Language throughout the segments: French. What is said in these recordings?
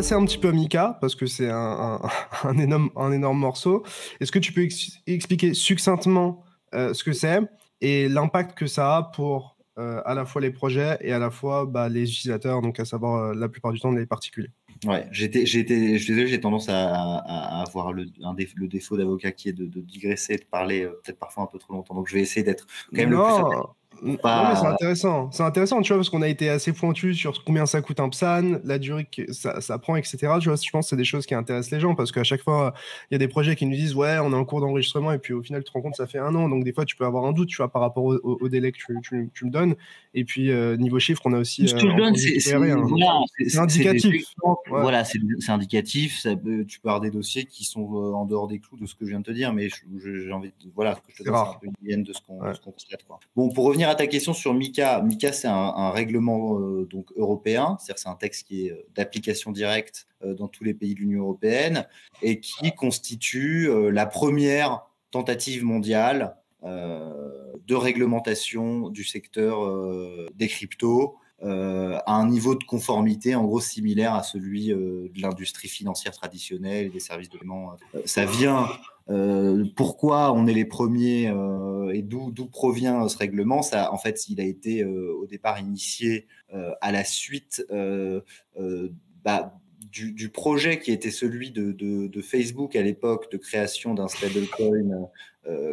passer un petit peu à Mika, parce que c'est un, un, énorme, un énorme morceau. Est-ce que tu peux expliquer succinctement euh, ce que c'est et l'impact que ça a pour euh, à la fois les projets et à la fois bah, les utilisateurs, donc à savoir la plupart du temps les particuliers? Ouais, j'étais, j'étais, je suis désolé, j'ai tendance à, avoir le, un le défaut d'avocat qui est de, digresser, de parler peut-être parfois un peu trop longtemps. Donc je vais essayer d'être quand même le plus mais c'est intéressant. C'est intéressant, tu vois, parce qu'on a été assez pointu sur combien ça coûte un PSAN, la durée que ça, ça prend, etc. Tu vois, je pense que c'est des choses qui intéressent les gens parce qu'à chaque fois, il y a des projets qui nous disent Ouais, on est en cours d'enregistrement et puis au final, tu te rends compte, ça fait un an. Donc, des fois, tu peux avoir un doute, tu vois, par rapport au, délai que tu, tu, me donnes. Et puis, euh, niveau chiffre, on a aussi. Ce que je euh, donne, c'est indicatif. Voilà, c'est indicatif. Ça tu peux avoir des dossiers qui sont euh, en dehors des clous de ce que je viens de te dire, mais j'ai envie de. Voilà, ce que je te c'est un peu de ce qu'on constate. Bon, pour revenir ta question sur Mika, Mika c'est un, règlement euh, donc européen, c'est un texte qui est euh, d'application directe euh, dans tous les pays de l'Union européenne et qui constitue la première tentative mondiale de réglementation du secteur des cryptos à un niveau de conformité en gros similaire à celui de l'industrie financière traditionnelle des services de paiement. ça vient euh, pourquoi on est les premiers euh, et d'où provient ce règlement? Ça, en fait, il a été euh, au départ initié à la suite bah, du, projet qui était celui de, Facebook à l'époque de création d'un stablecoin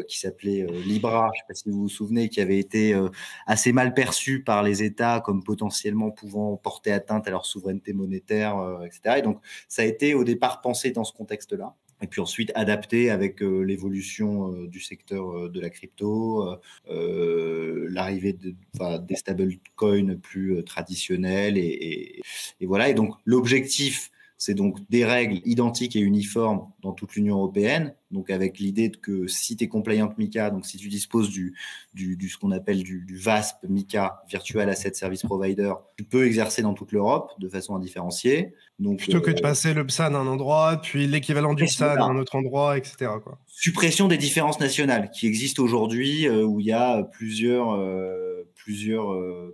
qui s'appelait Libra, je ne sais pas si vous vous souvenez, qui avait été assez mal perçu par les États comme potentiellement pouvant porter atteinte à leur souveraineté monétaire, etc. Et donc, ça a été au départ pensé dans ce contexte-là et puis ensuite adapter avec euh, l'évolution euh, du secteur euh, de la crypto, l'arrivée de, des stablecoins plus traditionnels et, et, voilà. Et donc l'objectif c'est donc des règles identiques et uniformes dans toute l'Union européenne, donc avec l'idée que si tu es compliant MICA, donc si tu disposes du, du, ce qu'on appelle du, VASP MICA, Virtual Asset Service Provider, tu peux exercer dans toute l'Europe de façon indifférenciée. Donc, Plutôt que de euh, passer le PSAN à un endroit, puis l'équivalent du PSAN à un autre endroit, etc. Quoi. Suppression des différences nationales qui existent aujourd'hui, euh, où il y a plusieurs... Euh, plusieurs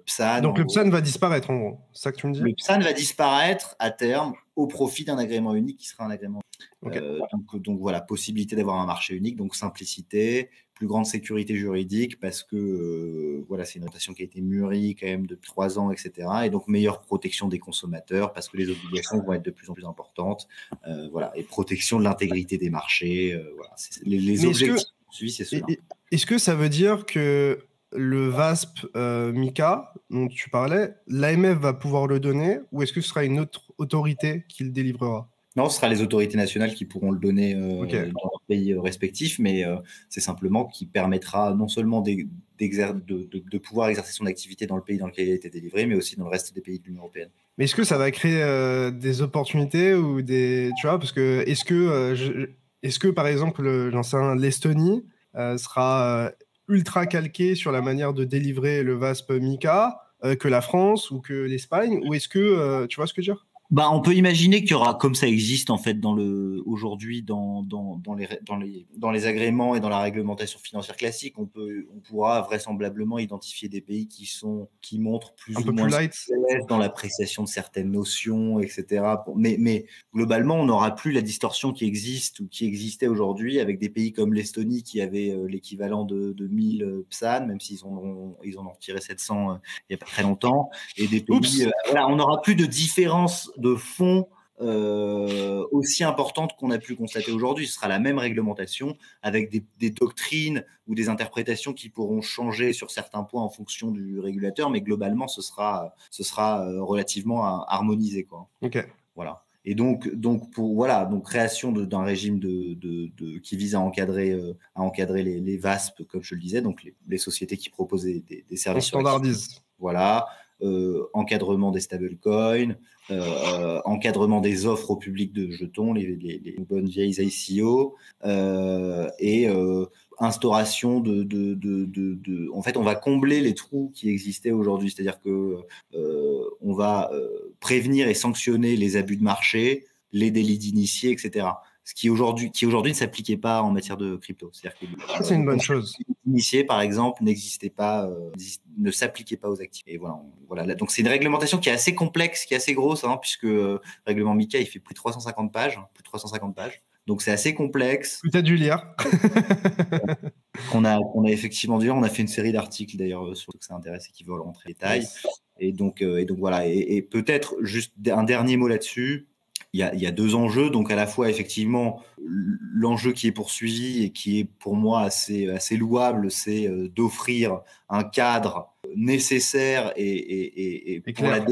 PSAN. Donc le PSAN va disparaître en gros, c'est ça que tu me dis? Le PSAN va disparaître à terme au profit d'un agrément unique qui sera un agrément. Euh, donc, donc, voilà, possibilité d'avoir un marché unique, donc simplicité, plus grande sécurité juridique parce que euh, voilà, c'est une notation qui a été mûrie quand même depuis trois ans, etc. Et donc meilleure protection des consommateurs parce que les obligations vont être de plus en plus importantes, euh, voilà, et protection de l'intégrité des marchés. voilà, les, les objectifs suivis, c'est cela. Est-ce que ça veut dire que le VASP MICA dont tu parlais, l'AMF va pouvoir le donner ou est-ce que ce sera une autre autorité qui le délivrera? Non, ce sera les autorités nationales qui pourront le donner euh, dans leur pays euh, respectif, mais euh, c'est simplement qui permettra non seulement de, de, pouvoir exercer son activité dans le pays dans lequel il a été délivré, mais aussi dans le reste des pays de l'Union européenne. Mais est-ce que ça va créer des opportunités ou des, tu vois, parce que est-ce que, est-ce que par exemple, l'Estonie sera ultra calqué sur la manière de délivrer le VASP MICA que la France ou que l'Espagne, ou est-ce que, tu vois ce que je veux dire? Bah, on peut imaginer qu'il y aura, comme ça existe en fait dans le aujourd'hui dans, dans, dans, les, dans, les, dans les agréments et dans la réglementation financière classique, on peut on pourra vraisemblablement identifier des pays qui sont qui montrent plus ou moins dans l'appréciation de certaines notions, etc. Mais, mais globalement, on n'aura plus la distorsion qui existe ou qui existait aujourd'hui avec des pays comme l'Estonie qui avait euh, l'équivalent de, de 1000 euh, PSAN, même s'ils ont ils en ont retiré 700 euh, il n'y a pas très longtemps, et des pays. voilà, on n'aura plus de différence de fonds euh, aussi importante qu'on a pu constater aujourd'hui. Ce sera la même réglementation avec des, doctrines ou des interprétations qui pourront changer sur certains points en fonction du régulateur, mais globalement, ce sera, ce sera euh, relativement harmonisé. Quoi. Ok. Voilà. Et donc, donc pour voilà, donc création d'un régime de, de, qui vise à encadrer, euh, à encadrer les, les, VASP, comme je le disais, donc les, sociétés qui proposent des, des services. On standardise. Voilà, euh, encadrement des stablecoins, euh, euh, encadrement des offres au public de jetons, les, bonnes vieilles ICO, et instauration de, de, de, En fait, on va combler les trous qui existaient aujourd'hui, c'est-à-dire que on va prévenir et sanctionner les abus de marché, les délits d'initiés, etc. ce qui aujourd'hui qui aujourd'hui ne s'appliquait pas en matière de crypto. C'est-à-dire que c'est une bonne chose. Initié par exemple n'existait pas, ne s'appliquait pas aux actifs. Et voilà, voilà. Donc c'est une réglementation qui est assez complexe, qui est assez grosse, hein, puisque le règlement MiCA il fait plus de 350 pages, plus de 350 pages. Donc c'est assez complexe. Tu as dû lire. qu'on a, on a effectivement dû lire. On a fait une série d'articles d'ailleurs euh, sur ce que ça intéresse et qui veulent rentrer. Et donc, euh, et donc voilà. Et, peut-être juste un dernier mot là-dessus. Il y, a, il y, a, deux enjeux. Donc à la fois effectivement l'enjeu qui est poursuivi et qui est pour moi assez, assez louable, c'est euh, d'offrir un cadre nécessaire et, et, et pour la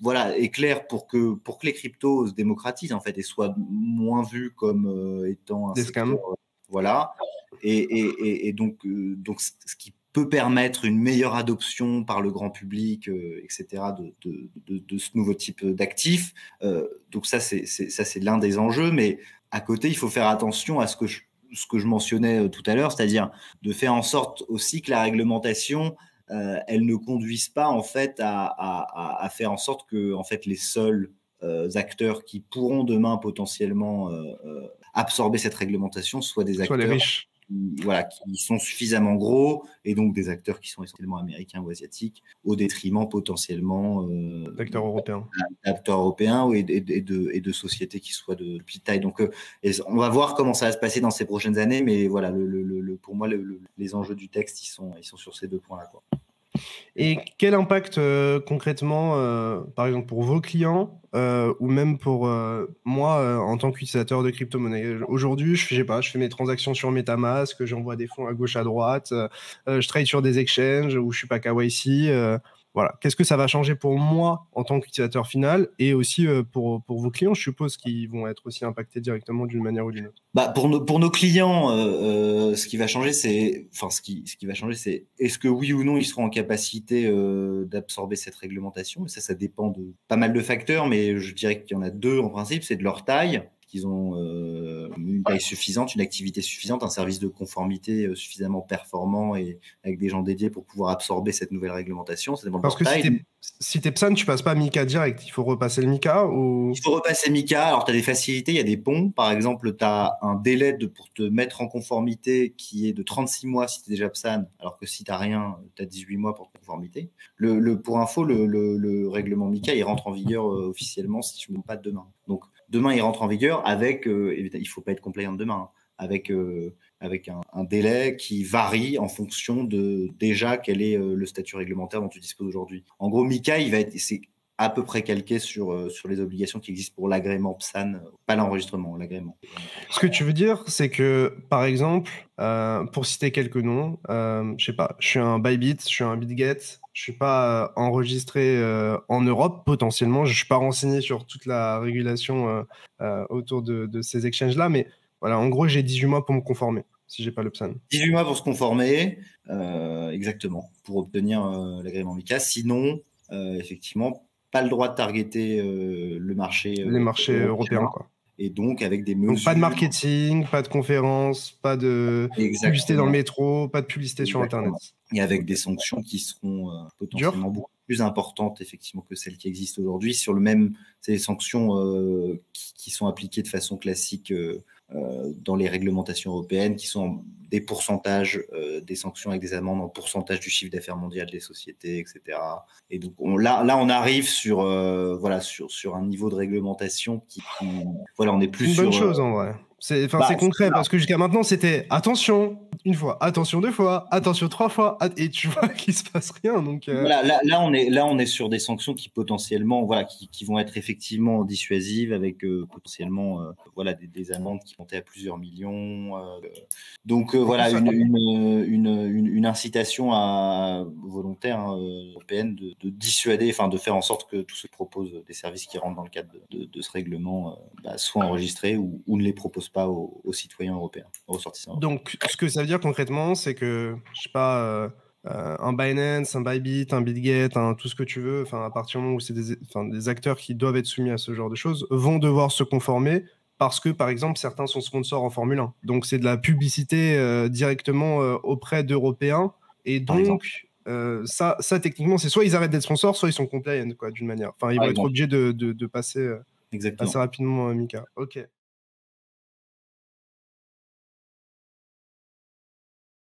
voilà clair pour que pour que les cryptos se démocratisent en fait et soient moins vus comme euh, étant un des scams. Euh, voilà et, donc euh, donc ce qui peut permettre une meilleure adoption par le grand public etc de, de, de, de, ce nouveau type d'actifs donc ça c'est l'un des enjeux mais à côté il faut faire attention à ce que je ce que je mentionnais tout à l'heure, c'est-à-dire de faire en sorte aussi que la réglementation euh, elles ne conduisent pas en fait à, faire en sorte que en fait les seuls euh, acteurs qui pourront demain potentiellement euh, absorber cette réglementation soient des acteurs riches. Qui, voilà, qui sont suffisamment gros et donc des acteurs qui sont essentiellement américains ou asiatiques au détriment potentiellement d'acteurs européens, d'acteurs européens et, de, et de sociétés qui soient de petite taille. Donc, on va voir comment ça va se passer dans ces prochaines années, mais voilà, le, pour moi, les enjeux du texte, ils sont, ils sont sur ces deux points-là. Et quel impact euh, concrètement, euh, par exemple pour vos clients euh, ou même pour moi en tant qu'utilisateur de crypto-monnaie? Aujourd'hui, je, fais, pas, je fais mes transactions sur MetaMask, j'envoie des fonds à gauche, à droite, je trade sur des exchanges où je suis pas KYC. Voilà. Qu'est-ce que ça va changer pour moi en tant qu'utilisateur final et aussi euh, pour, pour vos clients, je suppose, qui vont être aussi impactés directement d'une manière ou d'une autre? Bah pour, nos, pour nos clients, euh, euh, ce qui va changer, c'est, enfin, ce qui, ce qui va changer, c'est est-ce que oui ou non ils seront en capacité d'absorber cette réglementation? Ça, ça dépend de pas mal de facteurs, mais je dirais qu'il y en a deux en principe c'est de leur taille qu'ils ont euh, une taille suffisante, une activité suffisante, un service de conformité euh, suffisamment performant et avec des gens dédiés pour pouvoir absorber cette nouvelle réglementation. Parce que si tu es PSAN, tu passes pas Mika direct, il faut repasser le Mika ou... Il faut repasser Mika, alors tu as des facilités, il y a des ponts, par exemple, tu as un délai de, pour te mettre en conformité qui est de 36 mois si tu es déjà PSAN, alors que si tu rien, tu as 18 mois pour conformité. Le, pour info, le, le, règlement Mika, il rentre en vigueur euh, officiellement, si je ne pas, demain. Donc Demain, il rentre en vigueur avec, euh, il faut pas être compliant demain, hein, avec, euh, avec un, délai qui varie en fonction de déjà quel est euh, le statut réglementaire dont tu disposes aujourd'hui. En gros, Mika, il va être, c'est à peu près calqué sur, sur les obligations qui existent pour l'agrément PSAN, pas l'enregistrement, l'agrément. Ce que tu veux dire, c'est que, par exemple, pour citer quelques noms, je sais pas, je suis un Bybit, je suis un BitGet, je suis pas euh, enregistré euh, en Europe potentiellement. Je suis pas renseigné sur toute la régulation euh, autour de, ces exchanges-là, mais voilà, en gros, j'ai 18 mois pour me conformer si j'ai pas le PSAN. 18 mois pour se conformer, exactement, pour obtenir l'agrément MICA. Sinon, effectivement, pas le droit de targeter le marché. Les marchés européens, quoi et donc avec des mesures. Donc pas de marketing, pas de conférences, pas de publicité dans le métro, pas de publicité sur Internet. Et avec des sanctions qui seront euh, potentiellement beaucoup plus importantes effectivement que celles qui existent aujourd'hui. Sur le même, c'est des sanctions euh, qui, sont appliquées de façon classique euh, dans les réglementations européennes, qui sont des pourcentages euh, des sanctions avec des amendes en pourcentage du chiffre d'affaires mondial des sociétés, etc. Et donc on, là, là, on arrive sur, euh, voilà, sur, sur un niveau de réglementation qui, voilà, on est plus une sur. bonne chose en vrai. C'est enfin, bah, concret parce que jusqu'à maintenant, c'était attention, une fois, attention deux fois, attention trois fois, et tu vois qu'il se passe rien. Donc euh. voilà, là, là, on est là, on est sur des sanctions qui potentiellement, voilà, qui, qui vont être effectivement dissuasives avec euh, potentiellement, euh, voilà, des, des, amendes qui montaient à plusieurs millions. donc voilà, une, une, une, une, incitation à, volontaire hein, européenne de, de, dissuader, enfin de faire en sorte que tout ce qui propose des services qui rentrent dans le cadre de, de, ce règlement bah, soient enregistrés ou, ou ne les proposent pas aux, citoyens européens, aux ressortissants. Donc, ce que ça veut dire concrètement, c'est que, je sais pas, euh, euh, un Binance, un Bybit, un BitGet, tout ce que tu veux, enfin, à partir du moment où c'est des, des acteurs qui doivent être soumis à ce genre de choses, vont devoir se conformer parce que, par exemple, certains sont sponsors en Formule 1. Donc, c'est de la publicité euh, directement auprès d'Européens. Et donc, ça, ça, techniquement, c'est soit ils arrêtent d'être sponsors, soit ils sont compliant, quoi, d'une manière. Enfin, ils vont être obligés de, de, de passer assez rapidement, Mika. Ok.